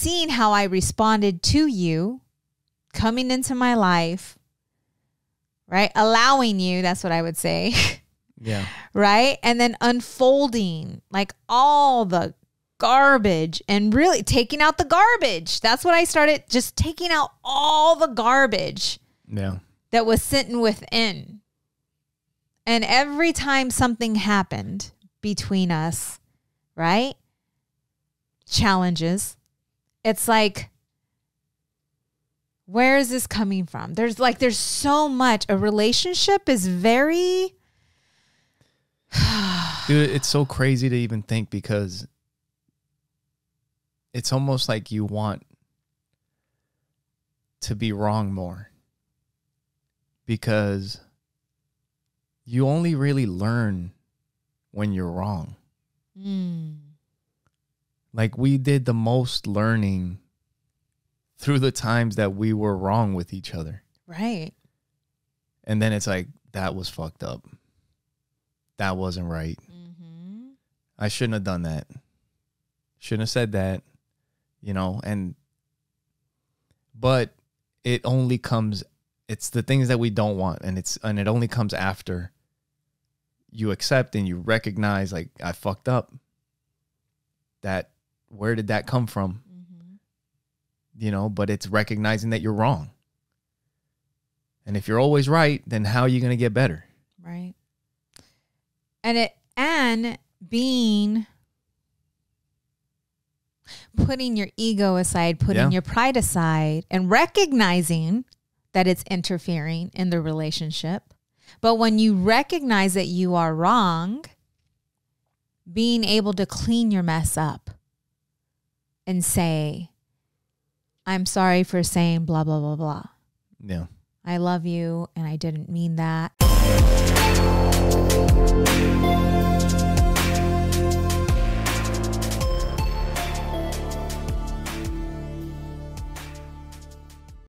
seeing how I responded to you coming into my life, right? Allowing you, that's what I would say. Yeah. right? And then unfolding like all the garbage and really taking out the garbage. That's what I started just taking out all the garbage Yeah. that was sitting within. And every time something happened between us, right? Challenges, it's like, where is this coming from? There's like, there's so much. A relationship is very, Dude, it's so crazy to even think because it's almost like you want to be wrong more because you only really learn when you're wrong. mm, Like we did the most learning through the times that we were wrong with each other. right. And then it's like that was fucked up. That wasn't right. Mm-hmm. I shouldn't have done that. Shouldn't have said that, you know, and but it only comes it's the things that we don't want and it's and it only comes after you accept and you recognize like I fucked up. That where did that come from? Mm-hmm. You know, but it's recognizing that you're wrong. And if you're always right, then how are you going to get better? Right. And it and being putting your ego aside, putting Yeah. your pride aside and recognizing that it's interfering in the relationship. But when you recognize that you are wrong, being able to clean your mess up and say, I'm sorry for saying blah, blah, blah, blah. Yeah. I love you and I didn't mean that.